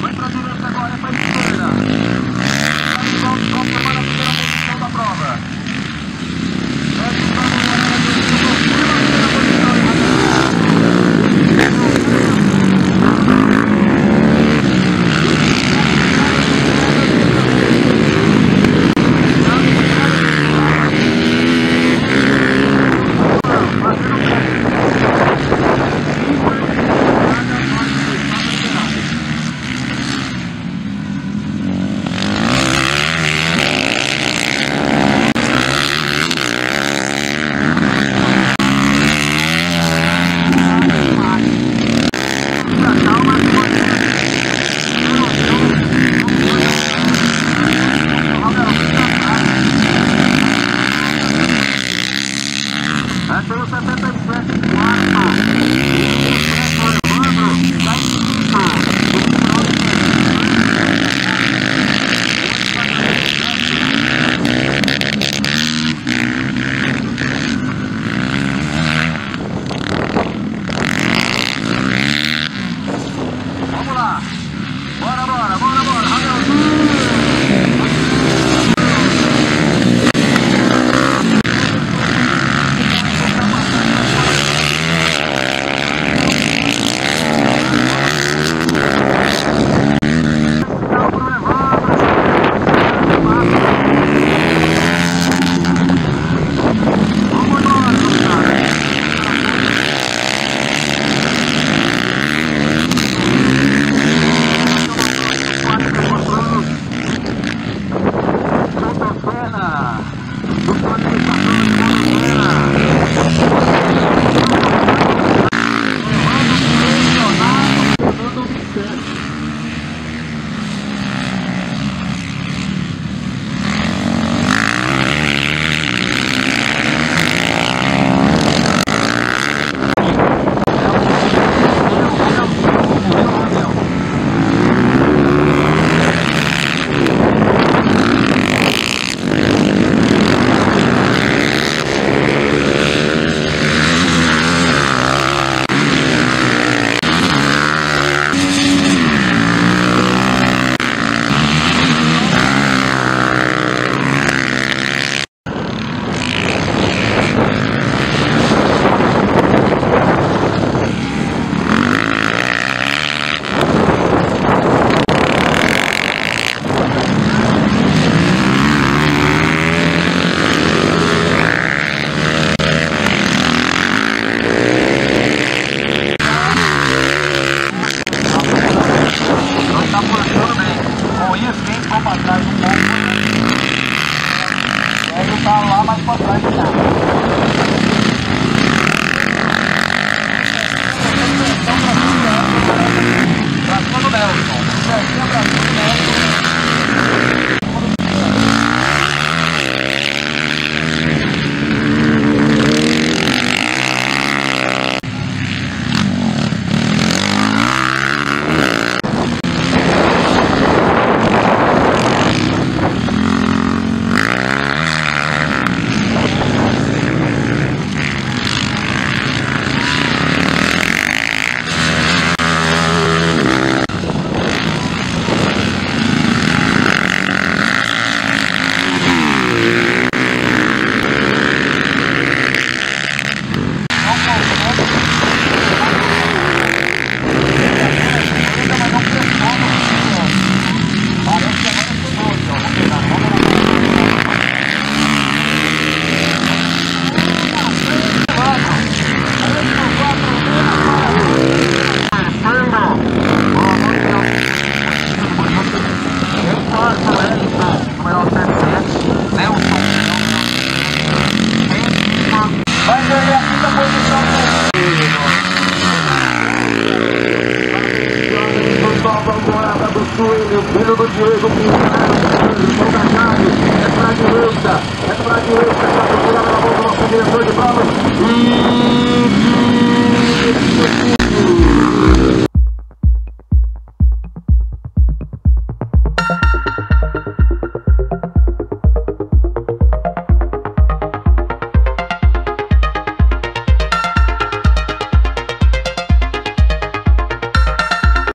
Vai pra direita agora, é pra esquerda. Filho do Diego Pinheiro, João Cajado, é pra direita, é pra direita, tá procurando na mão do nosso diretor de provas, e...